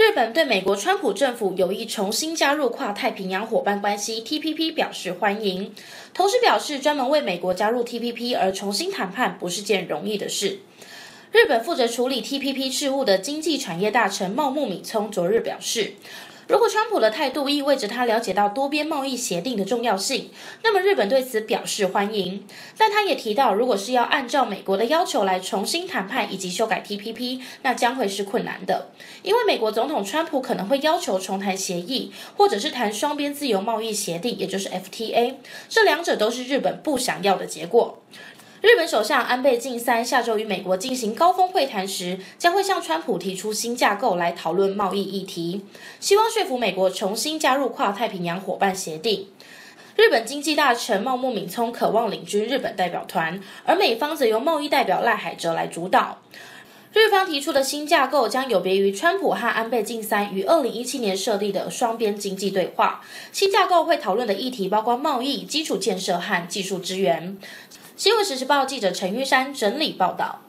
日本对美国川普政府有意重新加入跨太平洋伙伴关系 （TPP） 表示欢迎，同时表示专门为美国加入 TPP 而重新谈判不是件容易的事。日本负责处理 TPP 事务的经济产业大臣茂木敏聪昨日表示。如果川普的态度意味着他了解到多边贸易协定的重要性，那么日本对此表示欢迎。但他也提到，如果是要按照美国的要求来重新谈判以及修改 TPP，那将会是困难的，因为美国总统川普可能会要求重谈协议，或者是谈双边自由贸易协定，也就是 FTA。这两者都是日本不想要的结果。日本首相安倍晋三下周与美国进行高峰会谈时，将会向川普提出新架构来讨论贸易议题，希望说服美国重新加入跨太平洋伙伴协定。日本经济大臣茂木敏聪渴望领军日本代表团，而美方则由贸易代表赖海哲来主导。日方提出的新架构将有别于川普和安倍晋三于二零一七年设立的双边经济对话。新架构会讨论的议题包括贸易、基础建设和技术支援。新闻实时报记者陈玉山整理报道。